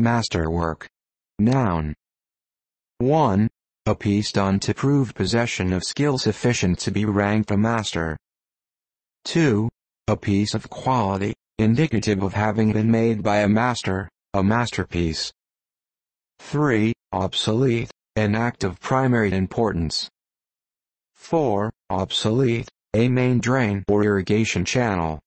Masterwork. Noun. 1. A piece done to prove possession of skill sufficient to be ranked a master. 2. A piece of quality, indicative of having been made by a master, a masterpiece. 3. Obsolete, an act of primary importance. 4. Obsolete, a main drain or irrigation channel.